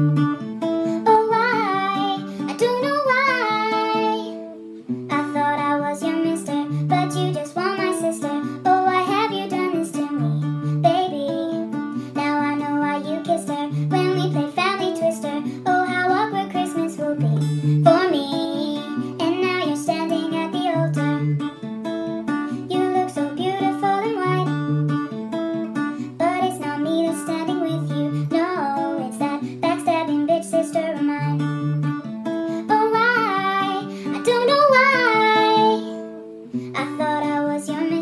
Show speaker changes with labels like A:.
A: thank you canciones.